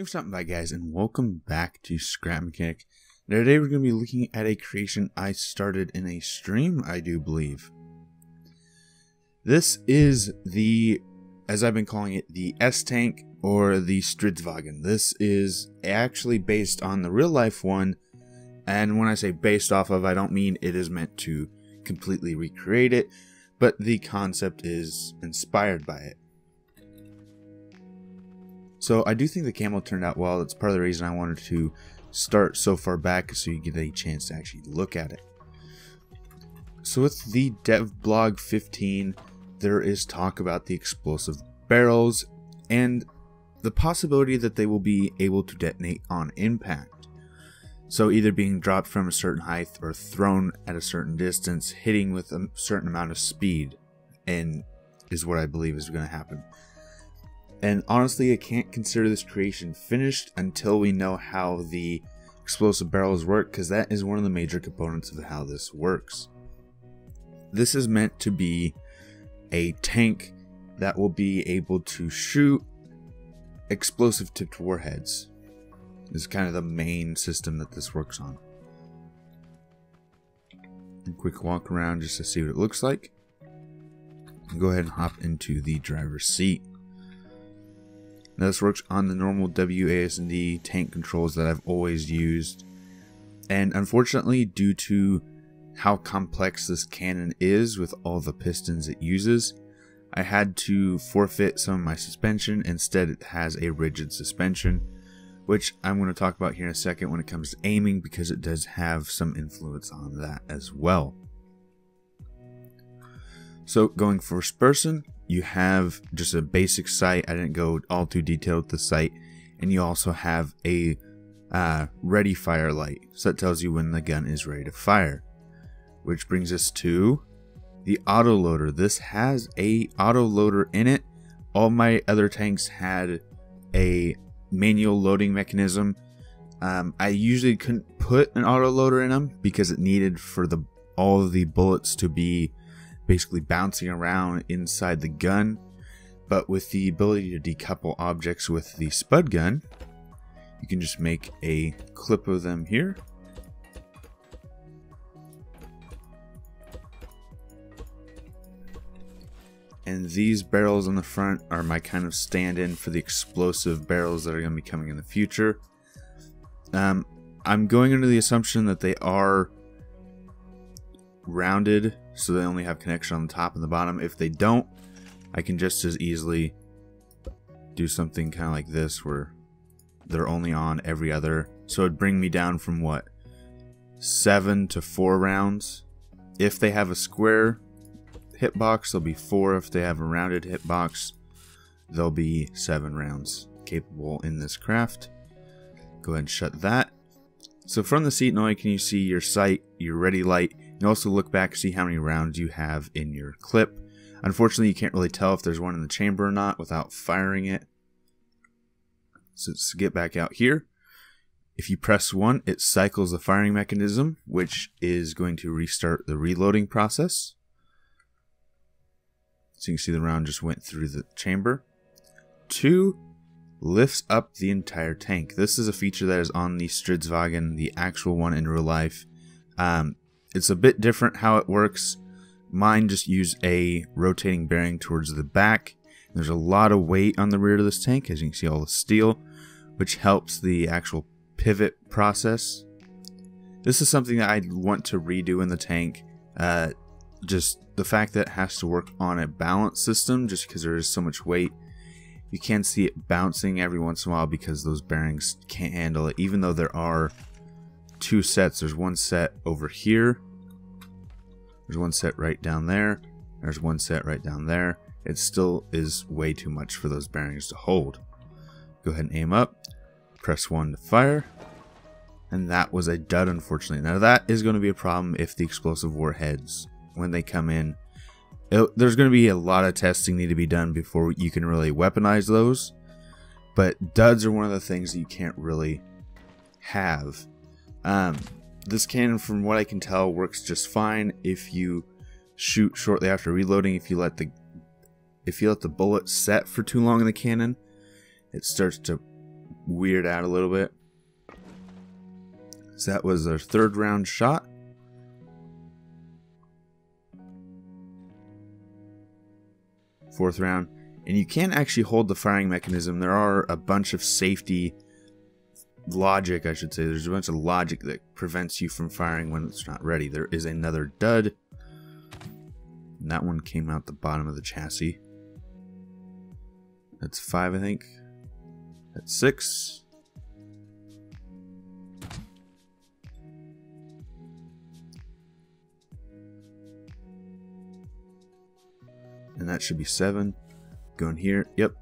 Thanks for stopping by, guys, and welcome back to Scrap Mechanic. Now, today we're going to be looking at a creation I started in a stream, I do believe. This is the, as I've been calling it, the S-Tank or the Stridsvagn. This is actually based on the real-life one, and when I say based off of, I don't mean it is meant to completely recreate it, but the concept is inspired by it. So I do think the camo turned out well. That's part of the reason I wanted to start so far back so you get a chance to actually look at it. So with the devblog 15, there is talk about the explosive barrels and the possibility that they will be able to detonate on impact. So either being dropped from a certain height or thrown at a certain distance, hitting with a certain amount of speed, and is what I believe is going to happen. And honestly, I can't consider this creation finished until we know how the explosive barrels work, because that is one of the major components of how this works. This is meant to be a tank that will be able to shoot explosive tipped warheads. This is kind of the main system that this works on. A quick walk around just to see what it looks like. Go ahead and hop into the driver's seat. Now this works on the normal WASD tank controls that I've always used. And unfortunately, due to how complex this cannon is with all the pistons it uses, I had to forfeit some of my suspension. Instead, it has a rigid suspension, which I'm going to talk about here in a second when it comes to aiming because it does have some influence on that as well. So going first person, you have just a basic sight. I didn't go all too detailed with the sight. And you also have a uh, ready fire light. So that tells you when the gun is ready to fire. Which brings us to the auto loader. This has a auto loader in it. All my other tanks had a manual loading mechanism. Um, I usually couldn't put an auto loader in them because it needed for the all of the bullets to be basically bouncing around inside the gun. But with the ability to decouple objects with the spud gun, you can just make a clip of them here. And these barrels on the front are my kind of stand-in for the explosive barrels that are going to be coming in the future. Um, I'm going under the assumption that they are rounded so they only have connection on the top and the bottom. If they don't, I can just as easily do something kind of like this where they're only on every other. So it'd bring me down from what? Seven to four rounds. If they have a square hitbox, there'll be four. If they have a rounded hitbox, there'll be seven rounds capable in this craft. Go ahead and shut that. So from the seat now can you see your sight, your ready light, you also look back see how many rounds you have in your clip. Unfortunately, you can't really tell if there's one in the chamber or not without firing it. So to get back out here, if you press 1, it cycles the firing mechanism, which is going to restart the reloading process. So you can see the round just went through the chamber. 2 lifts up the entire tank. This is a feature that is on the Stridsvagn, the actual one in real life. Um, it's a bit different how it works. Mine just use a rotating bearing towards the back. There's a lot of weight on the rear of this tank, as you can see all the steel, which helps the actual pivot process. This is something that I want to redo in the tank. Uh, just the fact that it has to work on a balance system, just because there is so much weight, you can see it bouncing every once in a while because those bearings can't handle it, even though there are two sets. There's one set over here. There's one set right down there. There's one set right down there. It still is way too much for those bearings to hold. Go ahead and aim up. Press 1 to fire. And that was a dud, unfortunately. Now that is going to be a problem if the explosive warheads, when they come in, it, there's going to be a lot of testing need to be done before you can really weaponize those. But duds are one of the things that you can't really have um, this cannon, from what I can tell, works just fine if you shoot shortly after reloading. If you let the if you let the bullet set for too long in the cannon, it starts to weird out a little bit. So that was our third round shot. Fourth round. And you can actually hold the firing mechanism. There are a bunch of safety logic, I should say. There's a bunch of logic that prevents you from firing when it's not ready. There is another dud. And that one came out the bottom of the chassis. That's five, I think. That's six. And that should be seven. Going here. Yep.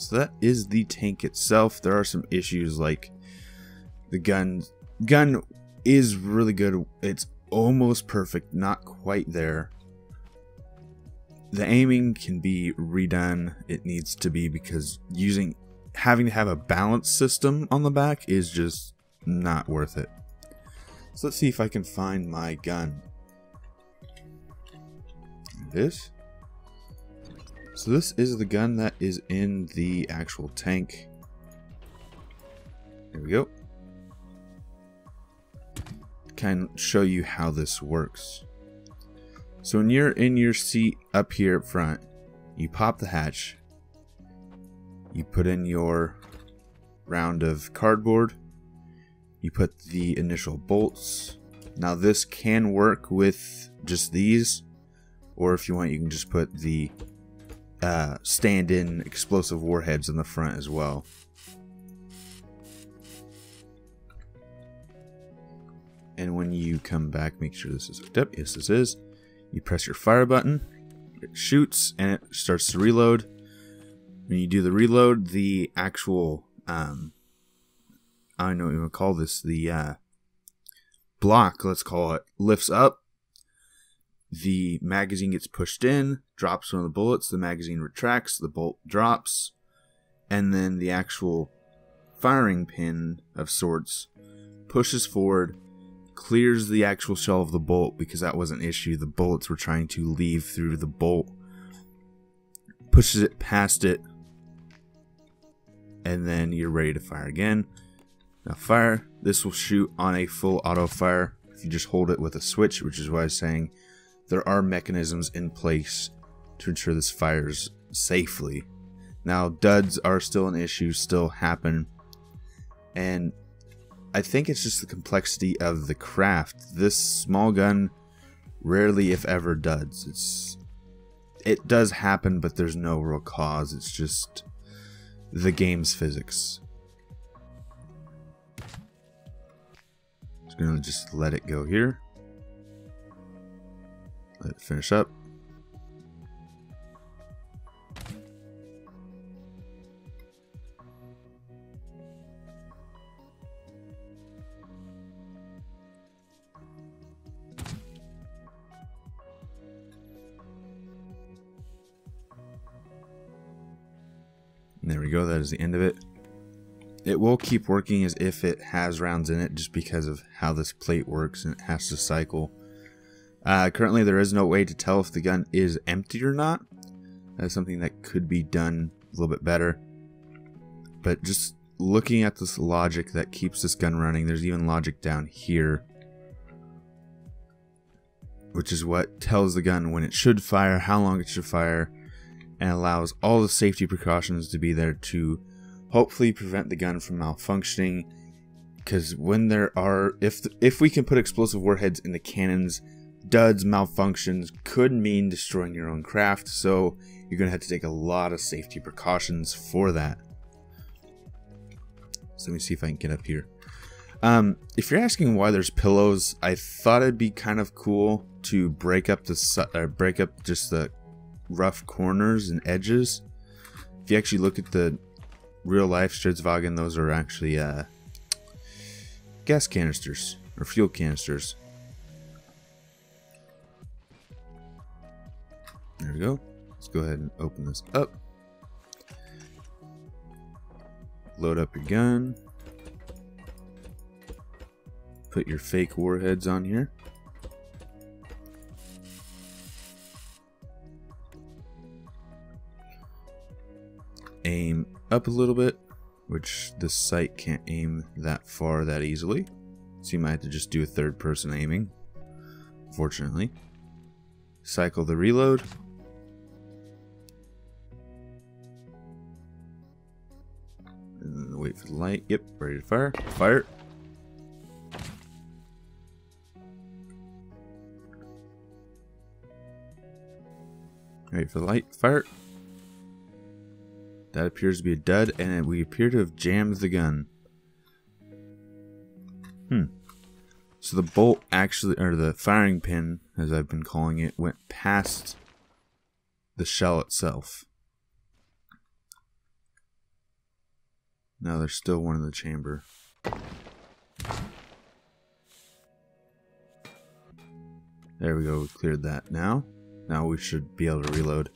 So that is the tank itself. There are some issues like the gun gun is really good. It's almost perfect, not quite there. The aiming can be redone. It needs to be because using having to have a balance system on the back is just not worth it. So let's see if I can find my gun. This. So this is the gun that is in the actual tank. There we go. Of show you how this works. So when you're in your seat up here up front, you pop the hatch, you put in your round of cardboard, you put the initial bolts. Now this can work with just these, or if you want you can just put the uh, stand-in explosive warheads in the front as well. And when you come back, make sure this is hooked up. Yes, this is. You press your fire button, it shoots, and it starts to reload. When you do the reload, the actual, um, I don't know what you call this, the uh, block, let's call it, lifts up. The magazine gets pushed in, drops one of the bullets, the magazine retracts, the bolt drops, and then the actual firing pin of sorts pushes forward clears the actual shell of the bolt because that was an issue. The bullets were trying to leave through the bolt. Pushes it past it. And then you're ready to fire again. Now fire. This will shoot on a full auto fire if you just hold it with a switch, which is why I was saying there are mechanisms in place to ensure this fires safely. Now duds are still an issue, still happen. And I think it's just the complexity of the craft. This small gun rarely, if ever, duds. It's it does happen, but there's no real cause. It's just the game's physics. I'm just gonna just let it go here. Let it finish up. There we go, that is the end of it. It will keep working as if it has rounds in it just because of how this plate works and it has to cycle. Uh, currently there is no way to tell if the gun is empty or not. That's something that could be done a little bit better. But just looking at this logic that keeps this gun running, there's even logic down here. Which is what tells the gun when it should fire, how long it should fire, and allows all the safety precautions to be there to hopefully prevent the gun from malfunctioning because when there are if if we can put explosive warheads in the cannons duds malfunctions could mean destroying your own craft so you're gonna have to take a lot of safety precautions for that so let me see if I can get up here um, if you're asking why there's pillows I thought it'd be kind of cool to break up the uh, break up just the rough corners and edges. If you actually look at the real life Stridsvagn, those are actually uh, gas canisters or fuel canisters. There we go. Let's go ahead and open this up. Load up your gun. Put your fake warheads on here. aim up a little bit, which the sight can't aim that far that easily. So you might have to just do a third person aiming, fortunately. Cycle the reload. And wait for the light. Yep, ready to fire. Fire. Wait for the light. Fire. That appears to be a dud, and we appear to have jammed the gun. Hmm. So the bolt actually, or the firing pin, as I've been calling it, went past the shell itself. Now there's still one in the chamber. There we go, we cleared that now. Now we should be able to reload.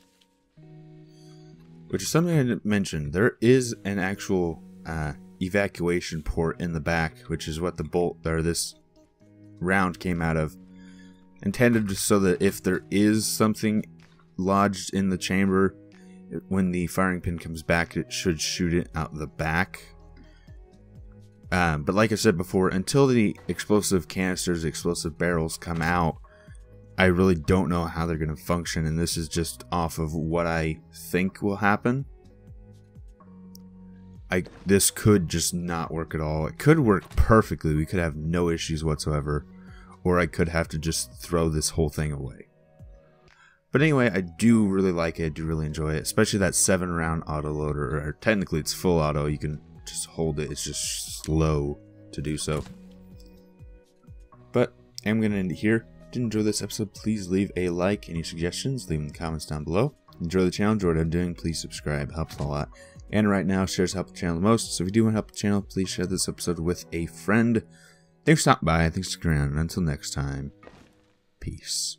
Which is something I didn't mention. There is an actual uh, evacuation port in the back, which is what the bolt or this round came out of. Intended so that if there is something lodged in the chamber, when the firing pin comes back, it should shoot it out the back. Um, but like I said before, until the explosive canisters, explosive barrels come out, I really don't know how they're going to function, and this is just off of what I think will happen. I this could just not work at all. It could work perfectly. We could have no issues whatsoever, or I could have to just throw this whole thing away. But anyway, I do really like it. I do really enjoy it, especially that seven round auto loader. Or technically, it's full auto. You can just hold it. It's just slow to do so. But I'm gonna end it here If you enjoy this episode, please leave a like. Any suggestions, leave them in the comments down below. Enjoy the channel, enjoy what I'm doing, please subscribe, helps a lot. And right now, shares help the channel the most, so if you do want to help the channel, please share this episode with a friend. Thanks for stopping by, thanks for sticking around, and until next time, peace.